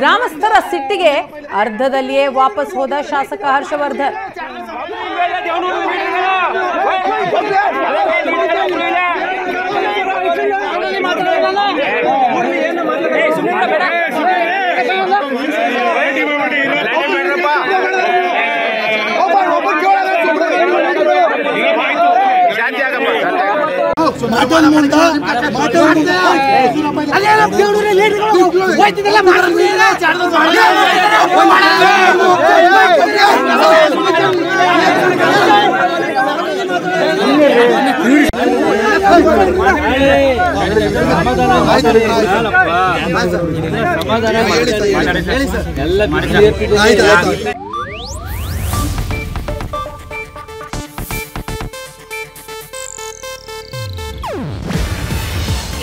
ಗ್ರಾಮಸ್ಥರ ಸಿಟ್ಟಿಗೆ ಅರ್ಧದಲ್ಲಿಯೇ ವಾಪಸ್ ಹೋದ ಶಾಸಕ ಹರ್ಷವರ್ಧನ್.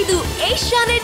ಇದು ಏಷ್ಯಾನೆಟ್